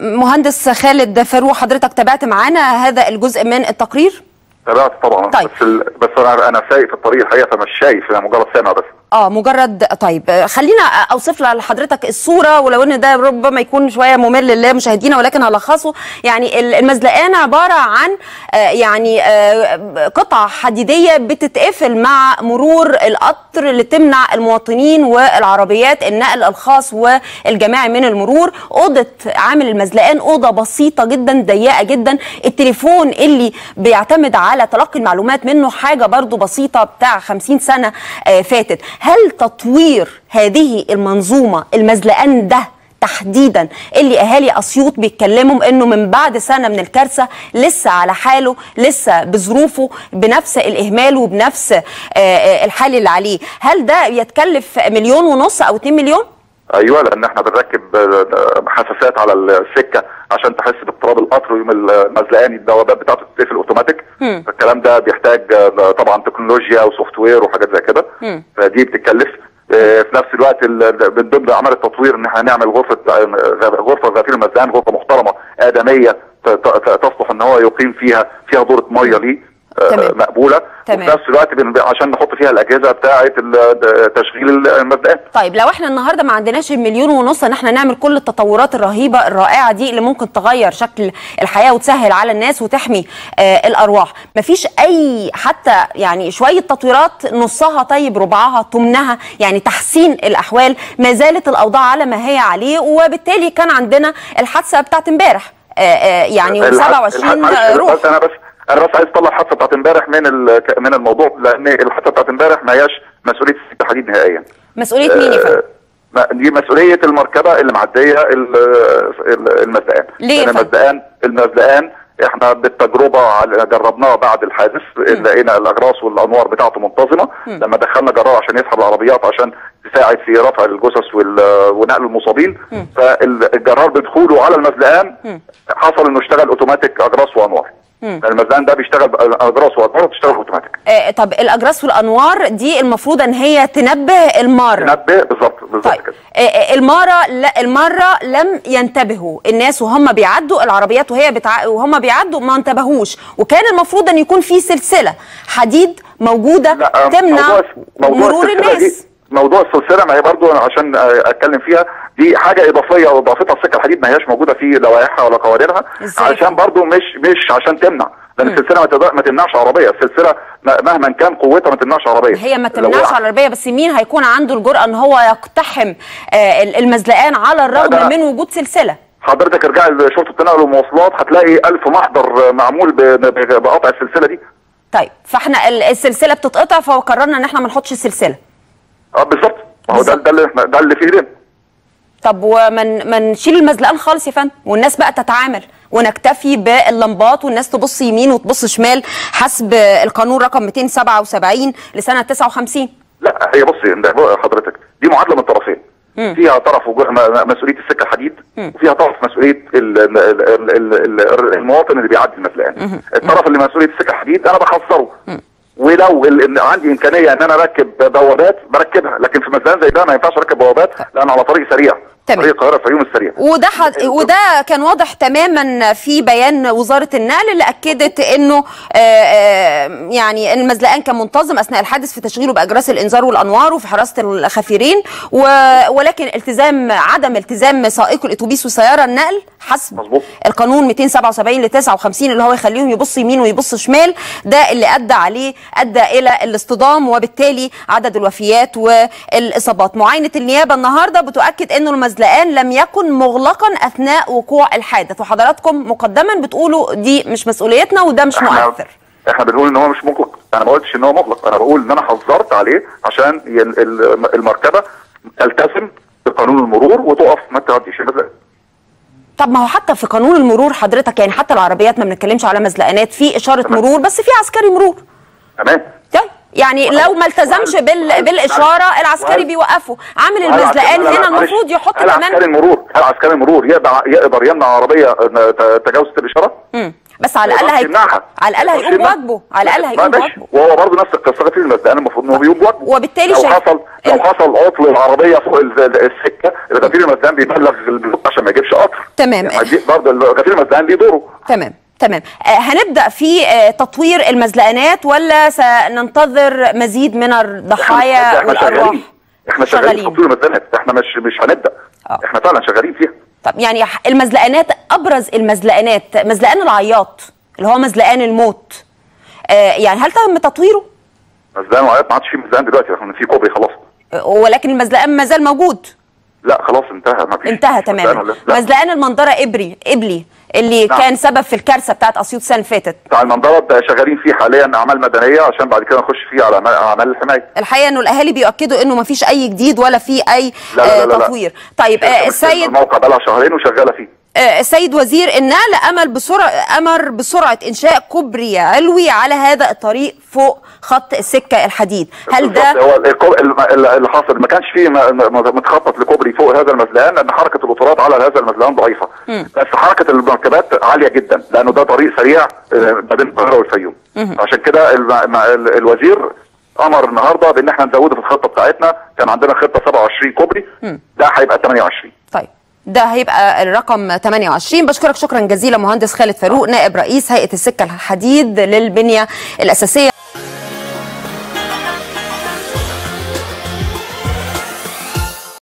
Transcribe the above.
مهندس خالد فاروق حضرتك تابعت معانا هذا الجزء من التقرير تابعت طبعا طيب. بس. بس أنا أنا سايق في الطريق الحقيقة فمش شايف أنا مجرد سامع بس آه مجرد طيب آه، خلينا أوصف لحضرتك الصورة ولو إن ده ربما يكون شوية ممل للمشاهدين ولكن هلخصه يعني ال- المزلقان عبارة عن آه، يعني آه، قطع حديدية بتتقفل مع مرور القطر لتمنع المواطنين والعربيات النقل الخاص والجماعي من المرور. أوضة عامل المزلقان أوضة بسيطة جدا ضيقة جدا. التليفون اللي بيعتمد على تلقي المعلومات منه حاجة برضو بسيطة بتاع 50 سنة فاتت. هل تطوير هذه المنظومة المزلقان ده تحديدا اللي أهالي أسيوط بيتكلموا إنه من بعد سنة من الكارثة لسه على حاله لسه بظروفه بنفس الإهمال وبنفس آه، آه، الحال اللي عليه هل ده يتكلف مليون ونص أو 2 مليون؟ أيوه لأن إحنا بنركب حساسات على السكة عشان تحس باضطراب القطر ويوم المزلقان البوابات بتاعته تتقفل أوتوماتيك. الكلام ده بيحتاج طبعا تكنولوجيا وسوفت وير وحاجات زي كده. فدي بتكلف آه، في نفس الوقت ال- من ضمن أعمال التطوير إن إحنا نعمل غرفة آه، غرفة غسيل المزلقان غرفة محترمة آدمية تصلح إن هو يقيم فيها فيها دورة مية ليه. تمام. مقبولة تمام. وفي نفس الوقت عشان نحط فيها الأجهزة بتاعه تشغيل المزلقان طيب لو إحنا النهارده ما عندناش المليون ونص ان إحنا نعمل كل التطورات الرهيبة الرائعة دي اللي ممكن تغير شكل الحياة وتسهل على الناس وتحمي آه الأرواح مفيش أي حتى يعني شوية تطويرات نصها طيب ربعها ثمنها يعني تحسين الأحوال ما زالت الأوضاع على ما هي عليه وبالتالي كان عندنا الحادثة بتاعت امبارح آه آه يعني الح- 27 الح- روح أنا بس أنا بس عايز اطلع الحادثه بتاعت امبارح من من الموضوع لأن الحادثه بتاعت امبارح ما هياش مسؤولية السكه الحديد نهائيا. مسؤولية مين يا فندم؟ ما- دي مسؤولية المركبة اللي معدية ال- ال- المزدقان. ليه؟ المزدقان المزدقان إحنا بالتجربة جربناها بعد الحادث لقينا الاجراس والأنوار بتاعته منتظمة. لما دخلنا جرار عشان يسحب العربيات عشان تساعد في رفع الجثث ونقل المصابين. فالجرار بدخوله على المزلقان حصل إنه اشتغل أوتوماتيك اجراس وأنوار. لأن المزلقان ده بيشتغل اجراس وانوار بتشتغل أوتوماتيك. آه طب الأجراس والأنوار دي المفروض إن هي تنبه المار تنبه بالظبط بالظبط طيب كده. آه، آه، المارة لا المرة لم ينتبهوا. الناس وهم بيعدوا العربيات وهي بتع... وهم بيعدوا ما انتبهوش. وكان المفروض إن يكون في سلسلة حديد موجودة لا تمنع موضوع موضوع مرور الناس. موضوع السلسلة ما هي برضو عشان أتكلم فيها دي حاجة إضافية واضافتها السكه الحديد ما هياش موجودة في لوائحها ولا قوانينها؟ عشان برضو مش مش عشان تمنع لأن السلسلة ما, ما تمنعش عربية السلسلة مهما كان قوتها ما تمنعش عربية. هي ما تمنعش العربية بس مين هيكون عنده الجرأة إن هو يقتحم آه، المزلقان على الرغم من وجود سلسلة؟ حضرتك ارجعي لشرطة التنقل والمواصلات هتلاقي ألف محضر معمول بقطع السلسلة دي. طيب فإحنا ال- السلسلة بتتقطع فقررنا إن إحنا ما نحطش السلسلة آه بالظبط. ما هو ده. ده اللي ده اللي في ايدينا طب ومن ما نشيل المزلقان خالص يا فندم والناس بقى تتعامل ونكتفي باللمبات والناس تبص يمين وتبص شمال حسب القانون رقم 277 لسنة 59 لا هي بصي حضرتك دي معادلة من طرفين فيها طرف مسؤولية السكة الحديد وفيها طرف مسؤولية ال- ال- ال- ال- ال- المواطن اللي بيعدي المزلقان الطرف اللي مسؤولية السكة الحديد أنا بخسره. ولو ال- إن عندي إمكانية إن أنا أركب بوابات بركبها لكن في مزلقان زي ده ما ينفعش أركب بوابات لأن على طريق سريع. تمام. طريق القاهرة الفيوم السريع وده حد وده كان واضح تماما في بيان وزارة النقل اللي أكدت إنه آه، آه، يعني المزلقان كان منتظم أثناء الحادث في تشغيله بأجراس الإنذار والأنوار وفي حراسة الخفيرين و- ولكن التزام عدم التزام سائق الأتوبيس وسيارة النقل حسب مظبوط. القانون 277 ل 59 اللي هو يخليهم يبص يمين ويبص شمال ده اللي أدى عليه أدى إلى الاصطدام وبالتالي عدد الوفيات والإصابات معاينة النيابة النهارده بتؤكد إنه المزلقان لم يكن مغلقا أثناء وقوع الحادث وحضراتكم مقدما بتقولوا دي مش مسؤوليتنا وده مش إحنا مؤثر. إحنا بنقول إن هو مش مغلق أنا ما قلتش إن هو مغلق أنا بقول إن أنا حذرت عليه عشان المركبة تلتزم بقانون المرور وتقف ما تعديش المزلقان طب ما هو حتى في قانون المرور حضرتك يعني حتى العربيات ما بنتكلمش على مزلقانات في إشارة تمام. مرور بس في عسكري مرور. تمام. يعني لو ما التزمش بال... بالإشارة العسكري بيوقفه. عامل المزلقان هنا. المفروض يحط هل عسكري كمان المرور هل عسكري المرور يقدر يمنع عربية ت- تجاوزت الإشارة؟ بس على الأقل هي... على الأقل هيقوم. بواجبه. على الأقل هيقوم. بواجبه. وهو برضه نفس القصة غفير المزدان المفروض إنه بيقوم بواجبه. وبالتالي لو حصل لو حصل عطل العربية فوق ال- ال- السكة الغفير المزدان بيبلغ عشان ما يجيبش قطر تمام. يعني برضه الغفير المزدان ليه دوره. تمام. تمام. آه هنبدأ في آه تطوير المزلقانات ولا سننتظر مزيد من الضحايا والأرواح؟ إحنا شغالين في تطوير المزدانات إحنا مش مش هنبدأ. آه. إحنا فعلا شغالين فيها. طب يعني المزلقانات أبرز المزلقانات مزلقان العياط اللي هو مزلقان الموت. آه يعني هل تم تطويره؟ مزدان وعيات ما عادش في مزدان دلوقتي إحنا في كوبري خلاص. آه، ولكن المزلقان ما زال موجود. لا خلاص انتهى ما فيش. انتهى تماما. لا. مزلقان المنظرة إبري إبلي اللي نعم. كان سبب في الكارثة بتاعت أسيوط السنة اللي فاتت. بتاع المنظرة شغالين فيه حاليا أعمال مدنية عشان بعد كده نخش فيه على أعمال الحماية. الحقيقة إنه الأهالي بيؤكدوا إنه ما فيش أي جديد ولا في أي لا لا آه لا, لا. تطوير. طيب آه السيد الموقع بقى لها شهرين وشغالة فيه. آه، السيد وزير النقل أمل بسرعة أمر بسرعة إنشاء كوبري علوي على هذا الطريق فوق خط السكة الحديد. هل ده هو اللي حصل ما كانش فيه م- م- متخطط لكوبري فوق هذا المزلقان لأن حركة القطارات على هذا المزلقان ضعيفة. بس حركة المركبات عالية جدا لأنه ده طريق سريع آه، ما بين القاهرة والفيوم. عشان كده م- الوزير أمر النهارده بإن إحنا نزوده في الخطة بتاعتنا. كان عندنا خطة 27 كوبري ده هيبقى 28 طيب ده هيبقى الرقم 28 بشكرك شكرا جزيلا مهندس خالد فاروق نائب رئيس هيئة السكة الحديد للبنية الأساسية.